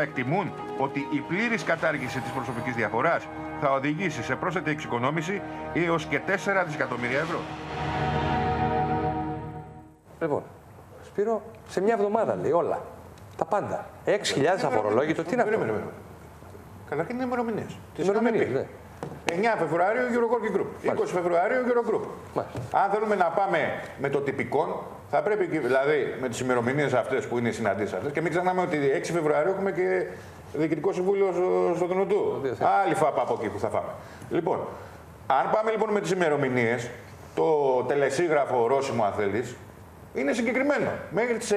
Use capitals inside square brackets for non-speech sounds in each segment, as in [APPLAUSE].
εκτιμούν ότι η πλήρης κατάργηση της προσωπικής διαφοράς θα οδηγήσει σε πρόσθετη εξοικονόμηση έως και 4 δισεκατομμύρια ευρώ. Λοιπόν, Σπύρο, σε μια εβδομάδα λέει όλα. Τα πάντα. 6.000 αφορολόγητο, τι είναι αυτό. Περίμενε, περίμενε. Καταρχήν είναι ημερομηνίες. Ημερομηνίες, ναι. 9 Φεβρουαρίου Eurogroup Group. 20 Φεβρουαρίου Eurogroup. Μάλιστα. Αν θέλουμε να πάμε με το τυπικό, θα πρέπει και- δηλαδή με τις ημερομηνίες αυτές που είναι οι συναντήσει αυτέ και μην ξεχνάμε ότι 6 Φεβρουαρίου έχουμε και διοικητικό συμβούλιο στο, στο Δουνουτού. Άλλη φάπα από εκεί που θα φάμε. Λοιπόν, αν πάμε λοιπόν με τις ημερομηνίες, το τελεσίγραφο ορόσημο, αν θέλεις, είναι συγκεκριμένο. Μέχρι τις 9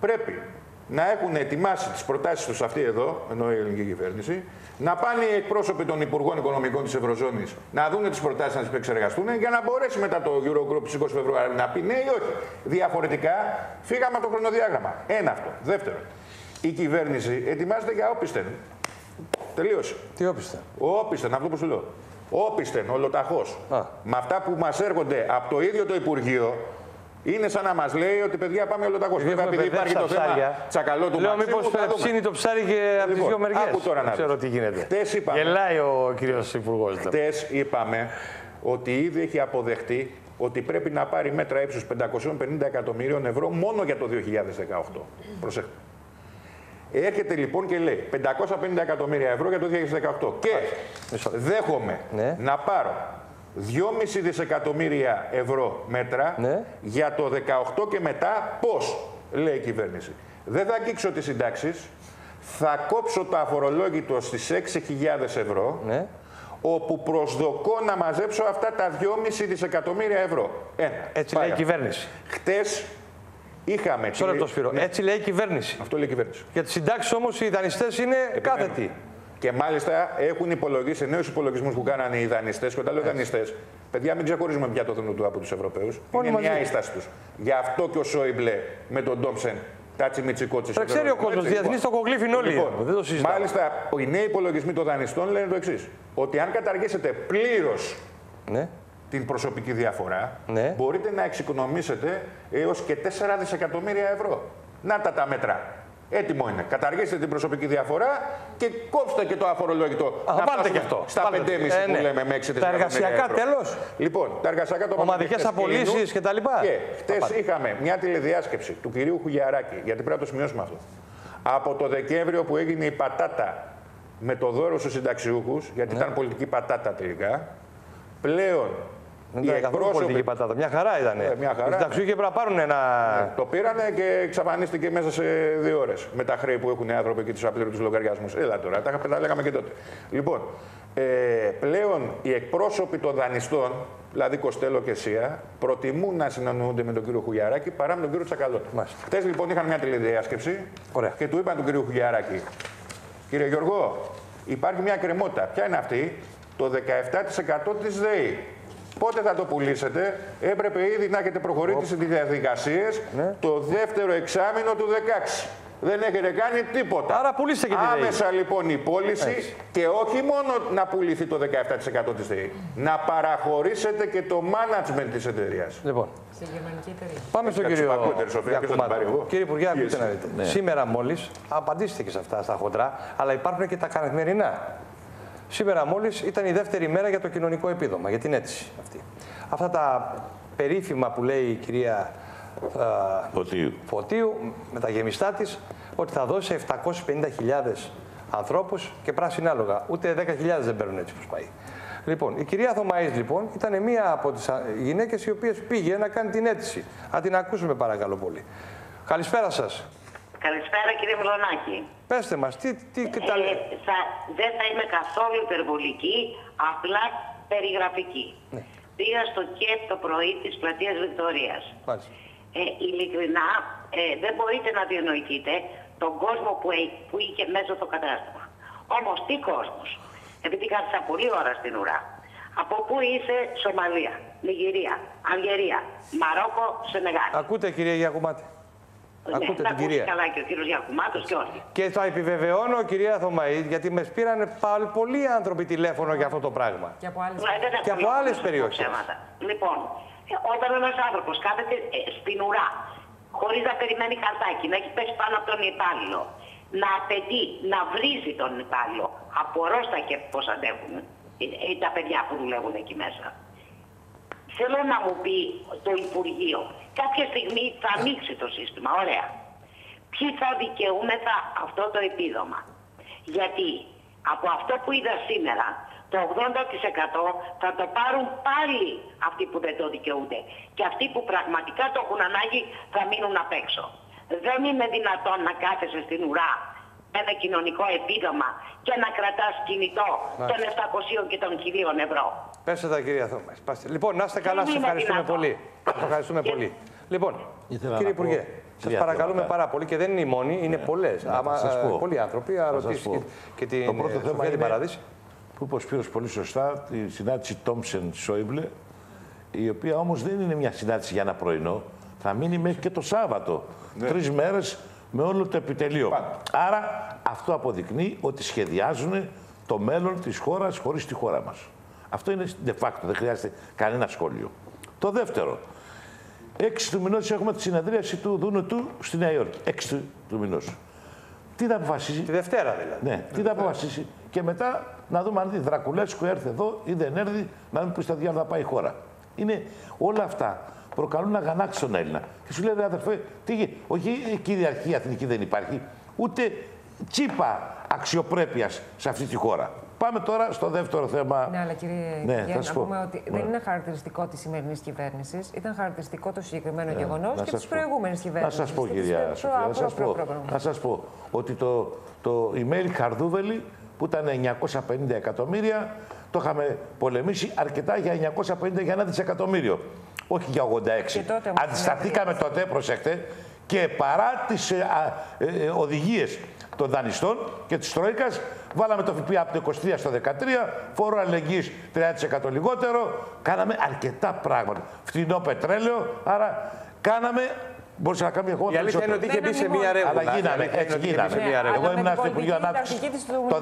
πρέπει να έχουν ετοιμάσει τις προτάσεις τους αυτοί εδώ, ενώ η ελληνική κυβέρνηση, να πάνε οι εκπρόσωποι των Υπουργών Οικονομικών της Ευρωζώνης να δουν τις προτάσεις να τις επεξεργαστούν για να μπορέσει μετά το Eurogroup στις 20 Φεβρουαρίου να πει ναι ή όχι. Διαφορετικά, φύγαμε από το χρονοδιάγραμμα. Ένα αυτό. Δεύτερον, η κυβέρνηση ετοιμάζεται για όπισθεν. Τελείωσε. Τι όπιστα. Όπισθεν, αυτό που σου λέω. Όπισθεν, ολοταχώς. Α. Με αυτά που μας έρχονται από το ίδιο το Υπουργείο, είναι σαν να μας λέει ότι παιδιά πάμε ολοταχώ. Βέβαια, έχουμε επειδή υπάρχει μπερδέψει το τα θέμα ψάρια. τσακαλώ του Λέω Μαξίμου, μήπως θα δούμε. ψήνει το ψάρι και από τις Λοιπόν, δύο μεριές. άκου τώρα να Ξέρω δεις. τι γίνεται. Χτες είπαμε. Γελάει ο κύριος Υπουργός. Χτες είπαμε ότι ήδη έχει αποδεχτεί ότι πρέπει να πάρει μέτρα ύψους 550 εκατομμυρίων ευρώ μόνο για το 2018. Προσέχτε. Έρχεται λοιπόν και λέει 550 εκατομμύρια ευρώ για το 2018 και Μισό. δέχομαι Ναι. να πάρω 2,5 δισεκατομμύρια ευρώ μέτρα Ναι. για το 18 και μετά πώς, λέει η κυβέρνηση. Δεν θα αγγίξω τις συντάξεις, θα κόψω το αφορολόγητο στις 6.000 ευρώ, Ναι. όπου προσδοκώ να μαζέψω αυτά τα 2,5 δισεκατομμύρια ευρώ. Ένα. Έτσι Πάει λέει η αυτό. κυβέρνηση. Χτες είχαμε... Μισό λεπτό, Σπύρο. Έτσι λέει η κυβέρνηση. Αυτό λέει η κυβέρνηση. Για τις συντάξεις όμως οι δανειστές είναι κάθετοι. Και μάλιστα έχουν υπολογίσει νέους υπολογισμούς που κάνανε οι δανειστές. Και όταν λέω δανειστές, παιδιά, μην ξεχωρίζουμε πια το του από τους Ευρωπαίους. Όλοι Είναι μαζί. μια η στάση τους. Γι' αυτό και ο Σόιμπλε με τον Ντόμψεν, Τάτσι Μιτσικότσι. Θα ξέρει ο κόσμος. Διεθνείς το κογλίφιν όλοι. Λοιπόν, δεν το συζητάμε. μάλιστα, οι νέοι υπολογισμοί των δανειστών λένε το εξής. Ότι αν καταργήσετε πλήρως Ναι. την προσωπική διαφορά, Ναι. μπορείτε να εξοικονομήσετε έως και 4 δισεκατομμύρια ευρώ. Να τα τα μέτρα. Έτοιμο είναι. Καταργήστε την προσωπική διαφορά και κόψτε και το αφορολόγητο. Α, να βάλτε φτάσουμε και αυτό. Στα Βάλτε. 5,5 Ε, που ναι. λέμε με 6 Τα δισεκατομμύρια εργασιακά ευρώ. τέλος. Λοιπόν, τα εργασιακά το Ομαδικές χτες απολύσεις κλείνουν. και τα λοιπά. Και Τα χτες πάντα. είχαμε μια τηλεδιάσκεψη του κυρίου Χουγιαράκη, γιατί πρέπει να το σημειώσουμε αυτό. Από το Δεκέμβριο που έγινε η πατάτα με το δώρο στους συνταξιούχους, γιατί Ναι. ήταν πολιτική πατάτα τελικά, πλέον Δεν οι ήταν καθόλου εκπρόσωποι πολιτική πατάτα. Μια χαρά ήταν. Ε, μια χαρά. Οι συνταξιούχοι έπρεπε να πάρουν ένα. το πήρανε και εξαφανίστηκε μέσα σε δύο ώρες. Με τα χρέη που έχουν οι άνθρωποι και τους απλήρωτου λογαριασμούς. Έλα τώρα, τα, τα λέγαμε και τότε. Λοιπόν, ε, πλέον οι εκπρόσωποι των δανειστών, δηλαδή Κοστέλο και Σία, προτιμούν να συναντούνται με τον κύριο Χουγιαράκη παρά με τον κύριο Τσακαλώτο. Μάλιστα. Χθες λοιπόν είχαν μια τηλεδιάσκεψη Ωραία. και του είπαν τον κύριο Χουγιαράκη, Κύριε Γιώργο, υπάρχει μια κρεμότητα. Ποια είναι αυτή, το 17% της ΔΕΗ. Πότε θα το πουλήσετε, έπρεπε ήδη να έχετε προχωρήσει στις διαδικασίες Ναι. το δεύτερο εξάμεινο του 16. Δεν έχετε κάνει τίποτα. Άρα πουλήστε και τη ΔΕΗ. Άμεσα λοιπόν η πώληση και όχι μόνο να πουληθεί το 17% της ΔΕΗ. Να παραχωρήσετε και το management της εταιρείας. Λοιπόν, Στη γερμανική εταιρεία. πάμε στον Εντάξει, κύριο μ' ακούτε, ρε Σοφία, ποιος θα την πάρει εγώ; Κύριε Υπουργέ, ακούτε Εσύ. να δείτε. Σήμερα μόλις, απαντήστε και σε αυτά στα χοντρά, αλλά υπάρχουν και τα καθημερινά. Σήμερα μόλις ήταν η δεύτερη μέρα για το κοινωνικό επίδομα, για την αίτηση αυτή. Αυτά τα περίφημα που λέει η κυρία α, Φωτίου. Φωτίου με τα γεμιστά της ότι θα δώσει 750.000 ανθρώπους και πράσινα άλογα. Ούτε 10.000 δεν παίρνουν έτσι που πάει. Λοιπόν, η κυρία Θωμαής λοιπόν ήταν μία από τις α, γυναίκες οι οποίες πήγε να κάνει την αίτηση. Να την ακούσουμε παρακαλώ πολύ. Καλησπέρα σας. Καλησπέρα κύριε Μιλονάκη. Πέστε μας, τι, τι Ε, τα... θα, δεν θα είμαι καθόλου υπερβολική, απλά περιγραφική. Ναι. Πήγα στο ΚΕΠ το πρωί της πλατείας Βικτωρίας. Μάλιστα. Ε, ειλικρινά ε, δεν μπορείτε να διανοηθείτε τον κόσμο που, έ- που είχε μέσα στο κατάστημα. Όμως τι κόσμος. Επειδή κάθισα πολλή ώρα στην ουρά. Από πού είσαι Σομαλία, Νιγηρία, Αλγερία, Μαρόκο, Σενεγάλη. Ακούτε κυρία Γιακουμάτη. Ακούτε να την ακούσει κυρία. καλά και ο κύριος Γιακουμάτος και όλοι. Και θα επιβεβαιώνω κυρία Θωμαή, γιατί με πήραν πάλι πολλοί άνθρωποι τηλέφωνο για αυτό το πράγμα. Και από άλλες Μα, δεν Και από έχω άλλες λόγο να περιοχές. πω ψέματα. Λοιπόν, ε, όταν ένας άνθρωπος κάθεται ε, στην ουρά, χωρίς να περιμένει χαρτάκι, να έχει πέσει πάνω από τον υπάλληλο, να απαιτεί, να βρίζει τον υπάλληλο. Απορώ στα και πώς αντέχουν ε, ε, τα παιδιά που δουλεύουν εκεί μέσα. Θέλω να μου πει το Υπουργείο, κάποια στιγμή θα ανοίξει το σύστημα, ωραία. Ποιοι θα δικαιούμεθα αυτό το επίδομα; Γιατί από αυτό που είδα σήμερα, το 80% θα το πάρουν πάλι αυτοί που δεν το δικαιούνται. Και αυτοί που πραγματικά το έχουν ανάγκη θα μείνουν απ' έξω. Δεν είναι δυνατόν να κάθεσαι στην ουρά με ένα κοινωνικό επίδομα και να κρατάς κινητό των 700 και των 1000 ευρώ. Πέστε τα κυρία Θώμα. Πάστε. Λοιπόν, να είστε καλά, Δεν σας είναι ευχαριστούμε δυνατόν. πολύ. Σας ευχαριστούμε Και- πολύ. Λοιπόν, Ήθελα κύριε να πω Υπουργέ, σας τρία παρακαλούμε πράγματα. πάρα πολύ και δεν είναι οι μόνοι, είναι πολλές. θα σας πω. Πολλοί άνθρωποι, Θα θα σας ρωτήσει πω. και, και την Το πρώτο ε, θέμα Σοφία την είναι- Παραδείση. που είπε ο Σπύρος πολύ σωστά, τη συνάντηση Τόμψεν Σόιμπλε, η οποία όμως δεν είναι μια συνάντηση για ένα πρωινό, θα μείνει μέχρι και το Σάββατο. Τρεις μέρες με όλο το επιτελείο. Πάντα. Άρα αυτό αποδεικνύει ότι σχεδιάζουν το μέλλον της χώρας χωρίς τη χώρα μας. Αυτό είναι de facto, δεν χρειάζεται κανένα σχόλιο. Το δεύτερο, 6 του μηνός έχουμε τη συνεδρίαση του Δούνου του στη Νέα Υόρκη. 6 του, του μηνός. Τι θα αποφασίσει, Τη Δευτέρα δηλαδή. ναι, τι θα αποφασίσει; Και μετά να δούμε αν η Δρακουλέσκου έρθει εδώ ή δεν έρθει, να δούμε πού στα διάλογα πάει η χώρα. Είναι όλα αυτά προκαλούν αγανάκτηση στον Έλληνα. Και σου λέει, ρε αδερφέ, τι γι- όχι η κυριαρχία εθνική δεν υπάρχει, ούτε τσίπα αξιοπρέπειας σε αυτή τη χώρα. Πάμε τώρα στο δεύτερο θέμα. Ναι, αλλά κύριε Ναι, Υπουργέ, θα σου να πω. πούμε ότι Ναι. δεν είναι χαρακτηριστικό της σημερινής κυβέρνησης. Ήταν χαρακτηριστικό το συγκεκριμένο γεγονό Ε, Να και σας της πω. προηγούμενης Να κυβέρνησης. σας πω, κυρία Σοφία, να σας πω, να σας πω ότι το, το email Χαρδούβελη που ήταν 950 εκατομμύρια, το είχαμε πολεμήσει αρκετά για 950 για ένα δισεκατομμύριο. Όχι για 86. Και τότε όμως Αντισταθήκαμε τότε, προσέξτε, και παρά τις ε, α, ε, ε, οδηγίες των δανειστών και της Τρόικας, βάλαμε το ΦΠΑ από το 23 στο 13, φόρο αλληλεγγύης 30% λιγότερο, κάναμε αρκετά πράγματα. Φτηνό πετρέλαιο, άρα κάναμε, μπορούσα να κάνουμε ακόμα Η αλήθεια είναι περισσότερο. ότι είχε Με μπει σε ένα μία μνημόνιο. ρεύμα. Αλλά γίναμε, έτσι γίναμε. Ναι, αλλά Εγώ με ήμουν την στο Υπουργείο πολιτική Ανάπτυξης τακτική του το μνημονίου.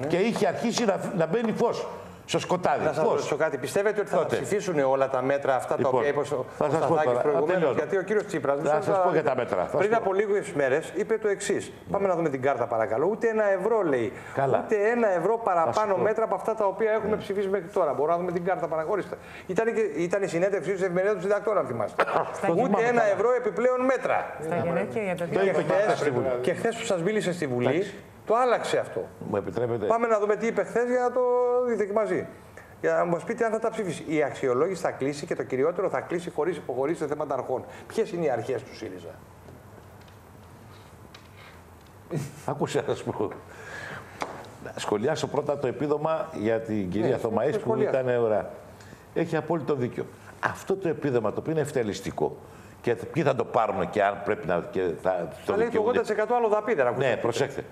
2014 και είχε αρχίσει να, να μπαίνει φως στο σκοτάδι. Να σας Φως. ρωτήσω κάτι. Πιστεύετε ότι θα τα Τότε. ψηφίσουν όλα τα μέτρα αυτά τα Λοιπόν, οποία είπε ο θα σας πω Σταθάκης τώρα, προηγουμένως; τελειώνω. Γιατί ο κύριος Τσίπρας. Θα σας πω για τα μέτρα, θα Πριν σας από πω. λίγες μέρες είπε το εξής. Πάμε να δούμε την κάρτα παρακαλώ. Ούτε ένα ευρώ λέει. Καλά. Ούτε ένα ευρώ παραπάνω πω. Ναι. μέτρα από αυτά τα οποία έχουμε ψηφίσει μέχρι τώρα. Μπορούμε να δούμε την κάρτα παρακόριστα. Ήταν, και, ήταν η συνέντευξή τους εφημερίδα του συντακτών, αν θυμάστε. Ούτε θυμάμαι ένα ευρώ επιπλέον μέτρα. Στα γενέθλια για τα Το δύο. είπε και χθες στη Βουλή. Και χθες που σας μίλησε στη Βουλή, το άλλαξε αυτό. Μου επιτρέπετε; Πάμε να δούμε τι είπε χθες για να το δείτε και μαζί. Για να μας πείτε αν θα τα ψηφίσει. Η αξιολόγηση θα κλείσει και το κυριότερο θα κλείσει χωρίς υποχωρήσεις σε θέματα αρχών. Ποιες είναι οι αρχές του ΣΥΡΙΖΑ; [LAUGHS] Άκουσα να σου πω. Να σχολιάσω πρώτα το επίδομα για την κυρία Ναι, Θωμαής το που σχολιάσω. ήταν ωραία. Έχει απόλυτο δίκιο. Αυτό το επίδομα το οποίο είναι ευτελιστικό και ποιοι θα το πάρουν και αν πρέπει να. Και θα το Θα λέει το δικαιούνται. 80% άλλο δαπή, δεν ακούσατε. Ναι, προσέξτε.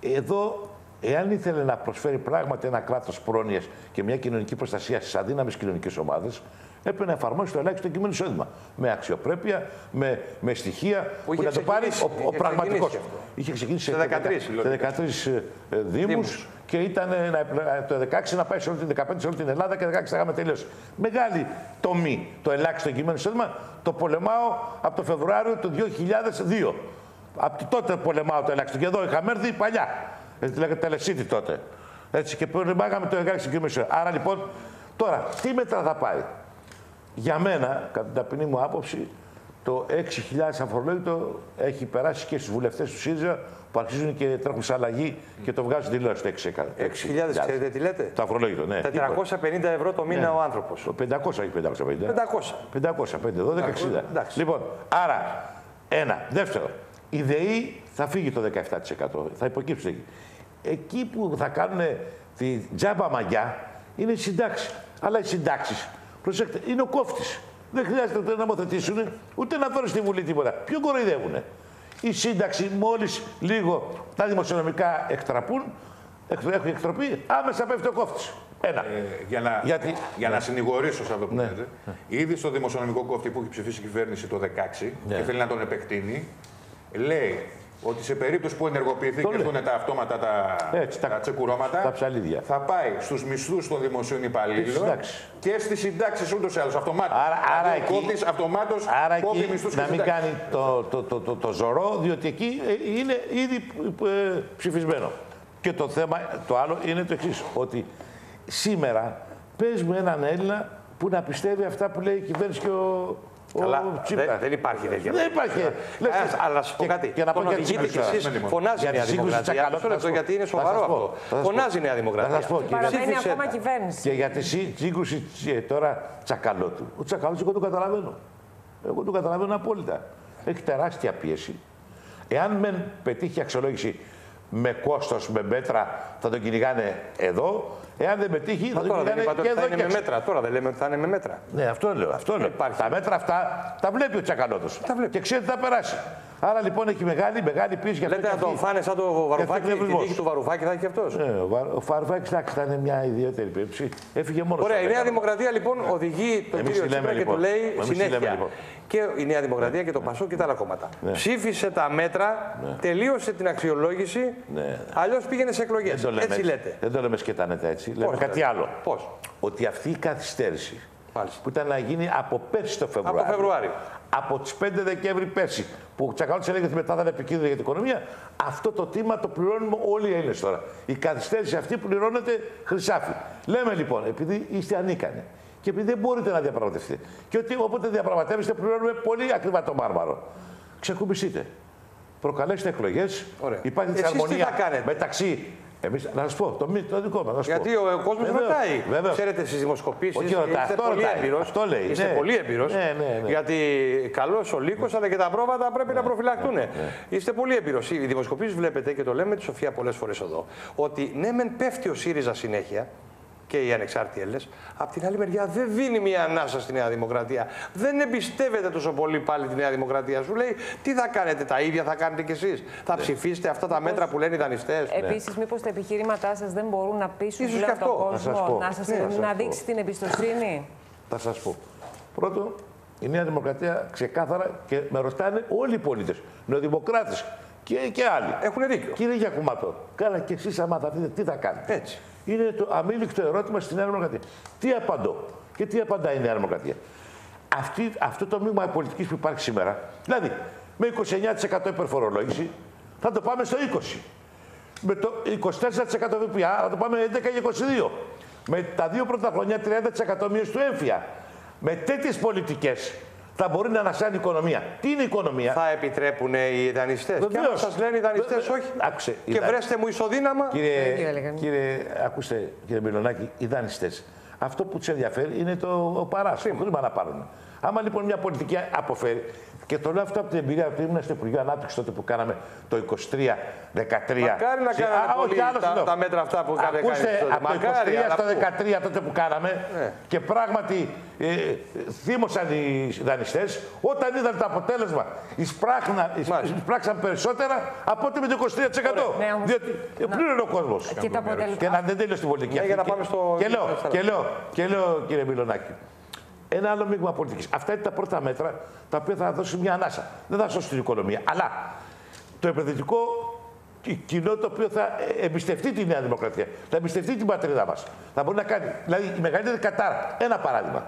Εδώ, εάν ήθελε να προσφέρει πράγματι ένα κράτος πρόνοια και μια κοινωνική προστασία στις αδύναμες κοινωνικές ομάδες, έπρεπε να εφαρμόσει το ελάχιστο κείμενο εισόδημα. Με αξιοπρέπεια, με, με στοιχεία που, είχε να το πάρει ξεκινήσει, ο, ο είχε πραγματικός. ξεκινήσει αυτό. Είχε ξεκινήσει Σε 13 σε 13 ε, ε, Δήμους Δήμους. και ήταν ε, να, ε, το 16 να πάει σε όλη την 15 σε όλη την Ελλάδα και το 16 θα είχαμε τελειώσει. Μεγάλη τομή το ελάχιστο κείμενο εισόδημα το πολεμάω από το Φεβρουάριο του 2002. Από τότε πολεμάω το ελάχιστο. Και εδώ είχαμε έρθει παλιά. Έτσι λέγεται τελεσίτη τότε. Έτσι και πολεμάγαμε το ελάχιστο κείμενο εισόδημα. Άρα λοιπόν, τώρα, τι μέτρα θα πάει; Για μένα, κατά την ταπεινή μου άποψη, το 6.000 αφορολόγητο έχει περάσει και στους βουλευτές του ΣΥΡΙΖΑ που αρχίζουν και τρέχουν σε αλλαγή και το βγάζουν δηλώσει το 6.000. 6.000, ξέρετε τι λέτε; Το αφορολόγητο, ναι. 450 ευρώ το μήνα ο άνθρωπος. Το 500 όχι 550. 500. 500, 5, 12, 60. εντάξει. Λοιπόν, άρα, ένα. Δεύτερο, η ΔΕΗ θα φύγει το 17%. Θα υποκύψει εκεί. Εκεί που θα κάνουν τη τζάμπα μαγιά είναι οι συντάξεις. Αλλά οι συντάξεις, προσέξτε, είναι ο κόφτης. Δεν χρειάζεται ούτε να νομοθετήσουν, ούτε να φέρουν στη Βουλή τίποτα. Ποιο κοροϊδεύουν. Η σύνταξη, μόλις λίγο τα δημοσιονομικά εκτραπούν, έχουν εκτροπή, άμεσα πέφτει ο κόφτης. Ένα. Ε, για να, Γιατί- για να συνηγορήσω σε αυτό που Ναι. λέτε, ήδη στο δημοσιονομικό κόφτη που έχει ψηφίσει η κυβέρνηση το 2016 Ναι. και θέλει να τον επεκτείνει, λέει ότι σε περίπτωση που ενεργοποιηθεί Το και λέω. έρθουν τα αυτόματα τα, Έτσι, τα- τα τσεκουρώματα, τα ψαλίδια. θα πάει στους μισθούς των δημοσίων υπαλλήλων συντάξεις. και στις συντάξεις ούτως ή άλλως αυτομάτως. Άρα- άρα Δηλαδή, ο εκεί- κόβτης αυτομάτως Άρα κόβει εκεί μισθούς και να μην συντάξεις. κάνει το, το, το, το, το ζωρό, διότι εκεί ε, είναι ήδη ε, ψηφισμένο. Και το θέμα, το άλλο είναι το εξής ότι σήμερα παίζουμε έναν Έλληνα που να πιστεύει αυτά που λέει η κυβέρνηση και ο, ο Αλλά Τσίπρας. δεν, δεν υπάρχει τέτοια. Δεν υπάρχει. Λες, Ε, αλλά να σα πω και- κάτι. Και να πω Τον για τη οδηγείτε σύγκρουση. κι εσείς, Μένει μόνο. Φωνάζει η Για τη Νέα σύγκρουση Δημοκρατία. Τσακαλώτου, Μισό θα λεπτό, σας γιατί είναι πω. Θα σοβαρό σας πω. αυτό. Θα σας πω. Φωνάζει η Νέα Θα Δημοκρατία. σας πω, κύριε. Παραμένει Ψήφισε ακόμα τα. κυβέρνηση. Και για τη σύ- σύγκρουση ε, τώρα Τσακαλώτου. Ο Τσακαλώτου εγώ τον καταλαβαίνω. Εγώ τον καταλαβαίνω απόλυτα. Έχει τεράστια πίεση. Εάν μεν πετύχει αξιολόγηση με κόστος, με μέτρα, θα τον κυνηγάνε εδώ. Εάν δεν πετύχει, θα Μα τον τώρα δεν κυνηγάνε είπατε και ότι θα εδώ είναι και με έξω. μέτρα. Τώρα δεν λέμε ότι θα είναι με μέτρα. Ναι, αυτό λέω. Αυτό λέω. υπάρχει. Τα μέτρα αυτά τα βλέπει ο Τσακαλώτος. Και ξέρει τι θα περάσει. Άρα λοιπόν έχει μεγάλη, μεγάλη πίεση για αυτό. Λέτε και να τον αυτή. φάνε σαν το Βαρουφάκη, την εκνευρισμός. τύχη του Βαρουφάκη θα έχει και αυτός. Ναι, ο Βα- ο Φαρβάκη εντάξει, ήταν μια ιδιαίτερη περίπτωση. Έφυγε μόνος Ωραία, η Νέα Δημοκρατία λοιπόν οδηγεί τον Εμείς κύριο τι λέμε, Τσίπρα και λοιπόν. του λέει Εμείς τι συνέχεια. λέμε, λοιπόν. Και η Νέα Δημοκρατία και το Πασό και τα άλλα κόμματα. Ψήφισε τα μέτρα, τελείωσε την αξιολόγηση, Ναι. αλλιώς πήγαινε σε εκλογές. Δεν το λέμε Έτσι λέτε. Δεν το λέμε σκετάνετα έτσι. Λέμε Πώς κάτι λέτε; άλλο. Πώς; Ότι αυτή η καθυστέρηση Μάλιστα. που ήταν να γίνει από πέρσι το Φεβρουάριο. Από Φεβρουάριο. Από τις 5 Δεκέμβρη πέρσι, που ο Τσακαλώτης έλεγε ότι μετά θα είναι επικίνδυνο για την οικονομία, αυτό το τίμα το πληρώνουμε όλοι οι Έλληνες τώρα. Η καθυστέρηση αυτή πληρώνεται χρυσάφι. Λέμε λοιπόν, επειδή είστε ανίκανοι και επειδή δεν μπορείτε να διαπραγματευτείτε, και ότι όποτε διαπραγματεύεστε πληρώνουμε πολύ ακριβά το μάρμαρο. Ξεκουμπιστείτε. Προκαλέστε εκλογές. Ωραία. Υπάρχει Εσείς τι δυσαρμονία θα κάνετε; μεταξύ. Εμείς, να σα πω, το, μη- το δικό μας. Γιατί ο, ο κόσμος Βεβαίως, ρωτάει. βεβαίως. Ξέρετε στις δημοσκοπήσεις. Όχι, ρωτάει, Είστε αυτό πολύ ρωτάει, έμπειρος. αυτό λέει, Είστε ναι. πολύ έμπειρος. Ναι, ναι, ναι. Γιατί καλός ο λύκος αλλά και τα πρόβατα πρέπει να προφυλακτούν. Είστε πολύ έμπειρος. Οι δημοσκοπήσεις βλέπετε και το λέμε τη Σοφία πολλές φορές εδώ. Ότι ναι, μεν πέφτει ο ΣΥΡΙΖΑ συνέχεια και οι ανεξάρτητοι Έλληνες. Απ' την άλλη μεριά δεν δίνει μια ανάσα στη Νέα Δημοκρατία. Δεν εμπιστεύεται τόσο πολύ πάλι τη Νέα Δημοκρατία. Σου λέει τι θα κάνετε, τα ίδια θα κάνετε κι εσείς. Θα ψηφίσετε αυτά τα μέτρα που λένε οι δανειστές. Επίσης, μήπως τα επιχειρήματά σας δεν μπορούν να πείσουν Ίσως πλέον και αυτό. τον Να σας κόσμο πω. να, σας, Ναι, να σας να πω. δείξει την εμπιστοσύνη; Θα σας πω. Πρώτον, η Νέα Δημοκρατία ξεκάθαρα και με ρωτάνε όλοι οι πολίτες, νεοδημοκράτες και, και άλλοι. Έχουν δίκιο. Κύριε Γιακουμάτο, καλά και εσείς άμα θα δείτε τι θα κάνετε. Έτσι. Είναι το αμήλικτο ερώτημα στη Νέα Δημοκρατία. Τι απαντώ και τι απαντάει η Νέα Δημοκρατία. Αυτή, αυτό το μείγμα πολιτικής που υπάρχει σήμερα, δηλαδή με 29% υπερφορολόγηση, θα το πάμε στο 20%. Με το 24% ΒΠΑ θα το πάμε 11 και 22. Με τα δύο πρώτα χρόνια 30% μείωση του έμφυα. Με τέτοιες πολιτικές θα μπορεί να ανασάνει η οικονομία. Τι είναι η οικονομία, Θα επιτρέπουν οι δανειστές. Και άμα Βεβαίως. σας λένε οι δανειστές Βε- όχι. Άκουσε, οι Και δα- βρέστε μου ισοδύναμα. Το ίδιο Κύριε, έλεγαν. κύριε, ακούστε, κύριε Μιλονάκη, οι δανειστές. Αυτό που τους ενδιαφέρει είναι το ο παράσιτο, το χρήμα να πάρουν. Άμα λοιπόν μια πολιτική αποφέρει, και το λέω αυτό από την εμπειρία που ήμουν στο Υπουργείο Ανάπτυξης τότε που κάναμε το 23-13. Μακάρι να Α, κάνανε όχι, πολύ άλλος τα- λέω. τα μέτρα αυτά που κάνετε Ακούστε, κανείς τότε. από το 23 Μακάρι, αλλά στο πού; 13 τότε που κάναμε Ναι. και πράγματι ε, θύμωσαν οι δανειστές, όταν είδαν το αποτέλεσμα, εισπράχνα, εισ- Μάλιστα. εισπράξαν περισσότερα από ότι με το 23%. Ναι, όμως- Διότι ε, πλήρωνε ο κόσμος. Και τα αποτελέσματα. Και να δεν τέλειωσε την πολιτική. Ναι, αυτή. για να Και- πάμε στο- Και λέω, στο- και λέω, και λέω, κύριε Μιλονάκη, ένα άλλο μείγμα πολιτικής. Αυτά είναι τα πρώτα μέτρα τα οποία θα δώσουν μια ανάσα. Δεν θα σώσουν την οικονομία. Αλλά το επενδυτικό ki- κοινό το οποίο θα ε, εμπιστευτεί τη Νέα Δημοκρατία, θα εμπιστευτεί την πατρίδα μας. Θα μπορεί να κάνει. Δηλαδή η μεγαλύτερη κατάρα. Ένα παράδειγμα.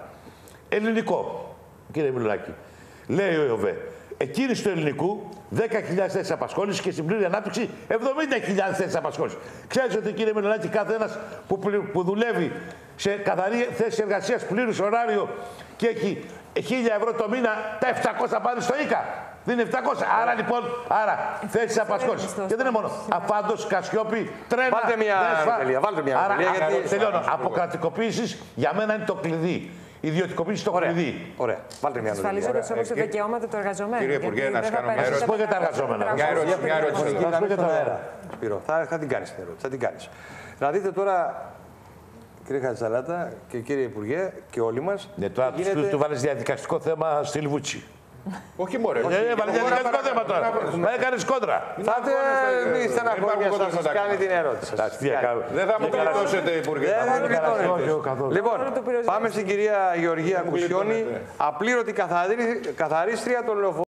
Ελληνικό, κύριε Μιλονάκη. Λέει ο ΕΟΒΕ. Εκκίνηση του ελληνικού 10.000 θέσεις απασχόλησης και στην πλήρη ανάπτυξη 70.000 θέσεις απασχόλησης. Ξέρετε ότι κύριε Μιλονάκη, κάθε ένας που, πλη- που δουλεύει σε καθαρή θέση εργασίας πλήρους ωράριο και έχει 1.000 ευρώ το μήνα, τα 700 πάνε στο ΙΚΑ. Δεν είναι 700. Άρα λοιπόν, άρα θέσεις απασχόλησης. μισθός Και δεν είναι μόνο. πάντως. Αφάντο, Κασιόπη, τρένα. Βάλτε μια Δέσπα. τελεία, βάλτε μια Άρα, τελεία, α- γιατί- τελειώνω. Αποκρατικοποίησης για μένα είναι το κλειδί. Ιδιωτικοποίηση το Ωραία. κλειδί. Ωραία. Βάλτε μια Ασφαλίζονται αναλογία. όμως τα κύριε- δικαιώματα του εργαζομένου. κύριε γιατί Υπουργέ, δεν να σας θα κάνω μια περάσει ερώτηση. τα Πω για τα 500, εργαζόμενα. 400. Μια ερώτηση, μια ερώτηση. Στην Θα σου πω και στον το- αέρα. Σπύρο, θα, θα την κάνεις την ερώτηση. Θα την κάνεις. Να δείτε τώρα, κύριε Χατζαλάτα και κύριε Υπουργέ και όλοι μας. Ναι, τώρα του, τους βάλει διαδικαστικό θέμα στη Λιβούτσι. Όχι μωρέ. Ε, έβαλε διαδικαστικό θέμα τώρα. Μα έκανε κόντρα. Θα τε μη στεναχώρια υπάρχουν σας κόντρα κάνει την ερώτηση. σας. Τι να κάνω. Δεν θα μου γλιτώσετε, Υπουργέ. Δεν θα μου δεν γλιτώσετε. γλιτώνετε. όχι, καθόλου. Λοιπόν, το πυροσβέστη. πάμε στην κυρία Γεωργία Κουσιώνη, απλήρωτη καθαρί- καθαρίστρια των λεωφορείων.